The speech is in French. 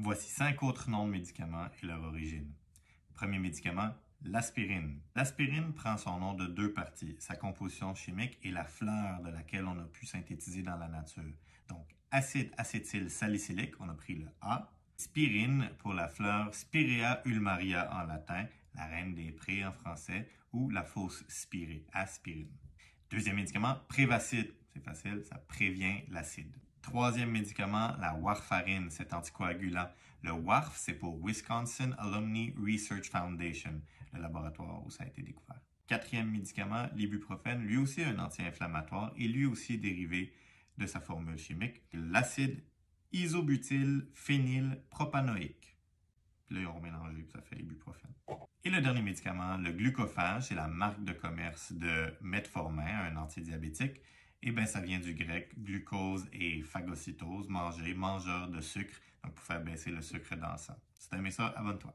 Voici cinq autres noms de médicaments et leur origine. Premier médicament, l'aspirine. L'aspirine prend son nom de deux parties, sa composition chimique et la fleur de laquelle on a pu synthétiser dans la nature. Donc, acide acétyl salicylique, on a pris le A. Spirine pour la fleur Spirea ulmaria en latin, la reine des prés en français, ou la fausse spirée, aspirine. Deuxième médicament, Prévacide. C'est facile, ça prévient l'acide. Troisième médicament, la warfarine, cet anticoagulant. Le WARF, c'est pour Wisconsin Alumni Research Foundation, le laboratoire où ça a été découvert. Quatrième médicament, l'ibuprofène, lui aussi un anti-inflammatoire et lui aussi dérivé de sa formule chimique, l'acide isobutyl phényl propanoïque. Puis là, ils ont mélangé, ça fait ibuprofène. Et le dernier médicament, le glucophage, c'est la marque de commerce de metformin, un antidiabétique. Eh bien, ça vient du grec glucose et phagocytose, manger, mangeur de sucre, donc pour faire baisser le sucre dans le sang. Si tu aimé ça, abonne-toi.